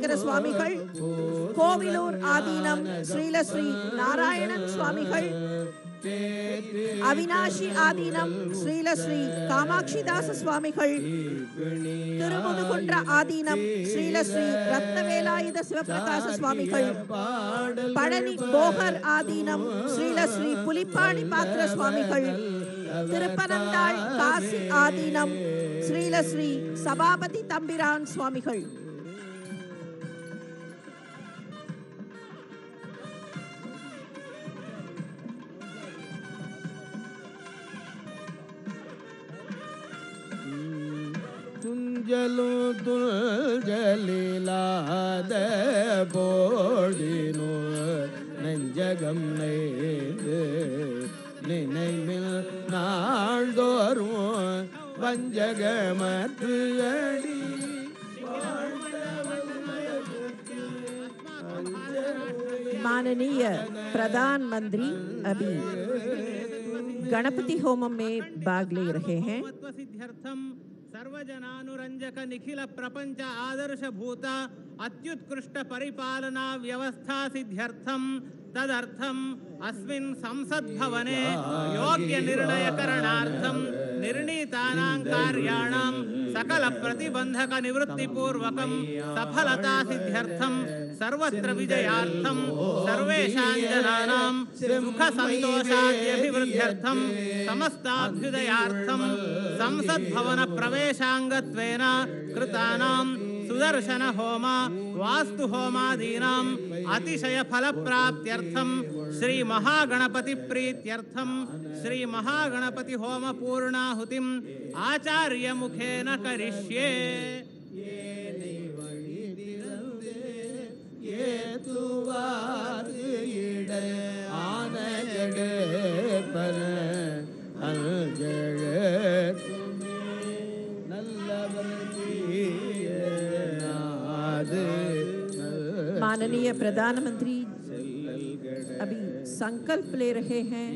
சந்திரசேகர சுவாமிகள். கோவிலூர் ஆதீனம் ஸ்ரீலஸ்ரீ நாராயணன் சுவாமிகள். அவினாஷி ஆதீனம் ஸ்ரீலஸ்ரீ காமாட்சிதாச சுவாமிகள். திருமுதுகுன்ற ஆதீனம் ஸ்ரீலஸ்ரீ ரத்னவேலாயுத சிவபிரகாச சுவாமிகள். பழனி போகர் ஆதீனம் ஸ்ரீலஸ்ரீ புலிப்பாணி பாத்திர சுவாமிகள். திருப்பனந்தாள் காசி ஆதீனம் ஸ்ரீலஸ்ரீ சபாபதி தம்பிரான் சுவாமிகள். துஞ்சலும் துஞ்சலிலாத போடினோ நெஞ்சகம் நெய்து நினைவில் நாள்தோறும் வஞ்சகமற்று அடி माननीय प्रधानमंत्री अभी गणपति होमम में भाग ले रहे हैं सिद्ध्यर्थम सर्वजनानुरंजक निखिल प्रपंच आदर्श भूत अत्युत्कृष्ट परिपालना व्यवस्था सिद्ध्यर्थम तदर्थम अस्मिन् संसद भवने योग्य निर्णय करणार्थम निर्णीतानां कार्याणां सकल प्रतिबंधक निवृत्ति पूर्वकं सफलता सिद्ध्यर्थम सर्वत्र विजयार्थम सर्वेषां जनानां सुख संतोषाद्यभिवृद्ध्यर्थम समस्ताभ्युदयार्थम संसद भवन प्रवेशांगत्वेन कृतानां सुदर्शन होम वास्तु होमादीनाम् अतिशय फल प्राप्त्यर्थम श्री महागणपति प्रीत्यर्थम श्री महागणपति होम पूर्णाहुतिम आचार्य मुखेन करिष्ये। माननीय प्रधानमंत्री अभी संकल्प ले रहे हैं।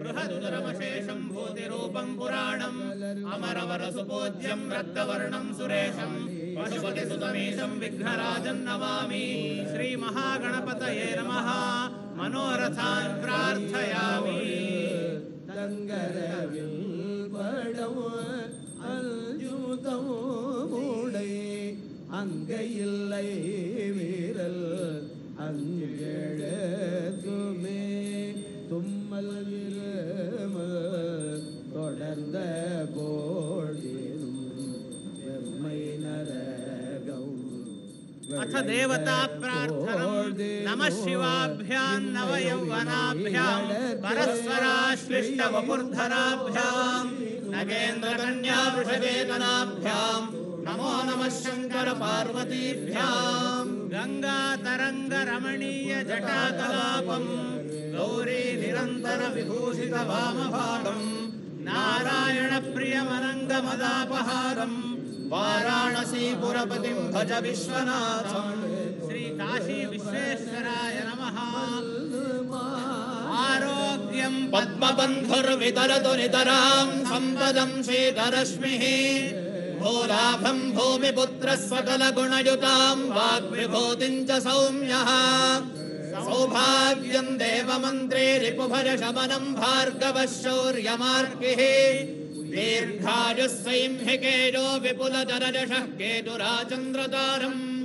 बृहदुदरमशेषं भूतिरूपं पुराणम् अमरवरसुपूज्यं रक्तवर्णं सुरेशं पशुपतिसुतमीशं विघ्नराजं नमामि श्रीमहागणपतये नमः मनोरथान् प्रार्थयामि தங்கரவில் படம் அல்ஜூதம் மூடை அங்க இல்லை வீரல் அஞ்செழுத்துமே தும்மல் இருமல் தொடர்ந்த போடினும் अथ देवता प्रार्थनम् नमः शिवाभ्यां नवयौवनाभ्यां परस्पराश्लिष्टवपुर्धराभ्यां नगेन्द्रकन्या वृषवेतनाभ्यां नमो नमः शङ्कर पार्वतीभ्यां गङ्गातरङ्गरमणीय जटाकलापम् गौरी विभूषित वामभागम् नारायण प्रियमनङ्गमदापहारम् वाराणसीपुरपतिं भज विश्वनाथम् श्रीकाशी विश्वेश्वराय नमः। आरोग्यं पद्मबन्धुर्वितरतु नितरां सम्पदं श्वेतरश्मिः भूलाभं भूमिपुत्रस्वकलगुणयुतां वाग्विभूतिं च सौम्यः। सौभाग्यं देवमन्त्रे रिपुभर शमनं भार्गवः शौर्यमार्गिः ीर्थायुः सैम् हि केजो विपुल केतुराचन्द्रतारम्।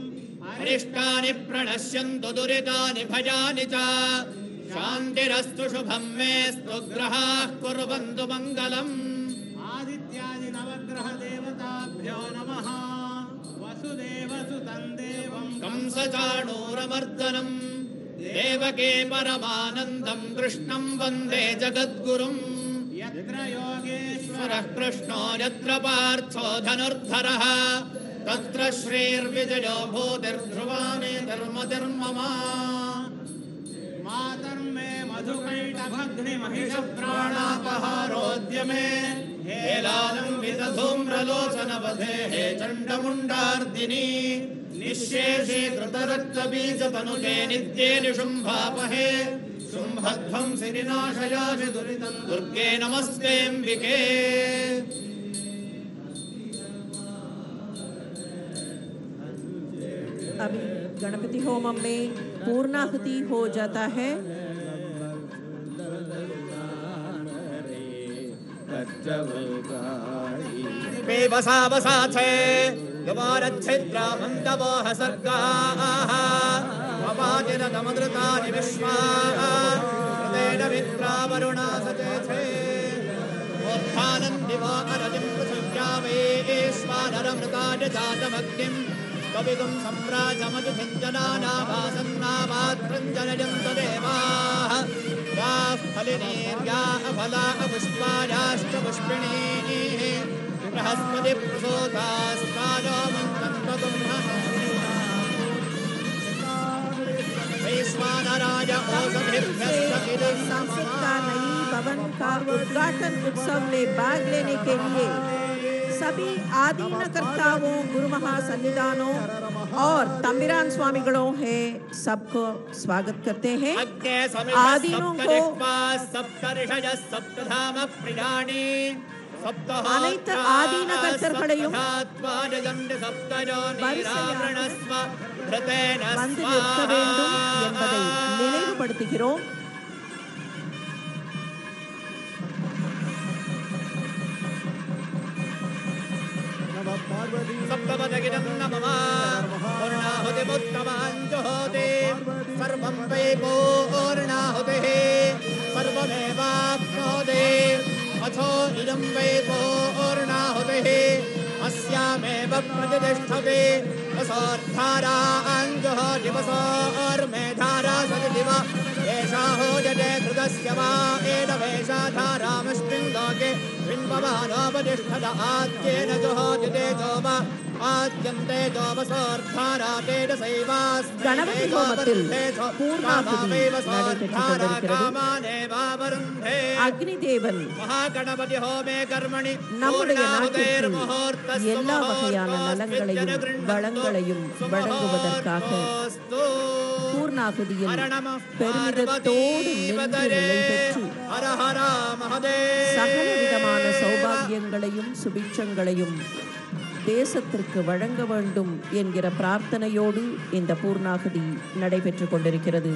अरिष्टानि प्रणश्यन्तु दुरितानि भजानि च। शान्तिरस्तु शुभम् मेऽस्तु ग्रहाः कुर्वन्तु मङ्गलम्। आदित्यानि नवग्रह नमः। वसुदेवसु तम् देवम्। कंस देवके परमानन्दम्। कृष्णम् वन्दे जगद्गुरुम्। योगेश्वरः कृष्णो यत्र पार्थो धनुर्धरः तत्र श्रीर्विजयो भूतिर्ध्रुवामे धर्मधर्ममा। मातर्मे मधुकैटभग्निमहिषप्राणापहारोद्यमे। हेलालं विदधूम्रलोचनवधे हे चण्डमुण्डार्दिनि। निःशेषे कृतरक्तबीजतनुते नित्ये निशुम्भापहे। शुम्भध्वंसि विनाशयाशि दुरितम् दुर्गे नमस्तेऽम्बिके अभी गणपति होमम में पूर्णाहुति हो जाता है। पेवसावसाथे गवारच्छिद्रामन्तवोह सर्गाः अपाचिरतमदृतानि विश्वाः। मित्रावरुणा सचेथे ओत्थानन्दिवाकरतिं ृता जातमग्निम् मेन वित्रा वरुणा सतों पृथुव्यामेष्वाधरमृताभक्निं कवितुं सम्प्राजमञ्जनानामासन्नामात्रञ्जलजन्तः पुष्पायाश्च पुष्पिणी। बृहस्पतिप्रसोधास्ता नराय का नई भवन का उद्घाटन उत्सव में भाग लेने के लिए सभी आधीनकर्ताओं गुरु महासन्निधानों और तंबिरान स्वामीगणों है। सबको स्वागत करते हैं। आधीनों को அனைத்து ஆதீன கர்த்தர்களையும் வந்து நிற்க வேண்டும் என்பதை நினைவுபடுத்துகிறோம் सप्तपदगिरं नमः पूर्णाहुतिमुत्तमाञ्जुहोति सर्वं वै पूर्णाहुतिः सर्वमेवाप्नोति अथो इदं वै पूर्णाहुतिः, अस्यामेव प्रतिष्ठते। वसोर्धारा अञ्जुहो दिवसोर्मेधारा दिव एषा होजते कृतस्य वा एडवेषा धारामस्मिन् लोके। बिम्बवानोपतिष्ठत आद्येन जुहोजते तेजो கணபதி ஹோமத்தில் அக்னி தேவன் மகாகணபதி ஹோமே கர்மணி. நம்முடைய நாட்டிற்கு எல்லா வகையான நலங்களையும் வளங்களையும் வழங்குவதற்காக பூர்ணாகுதியில் பெருமிதத்தோடு நின்று சகல விதமான சௌபாகியங்களையும் சுபிட்சங்களையும் தேசத்திற்கு வழங்க வேண்டும் என்கிற பிரார்த்தனையோடு இந்த பூர்ணாகுதி நடைபெற்றுக் கொண்டிருக்கிறது.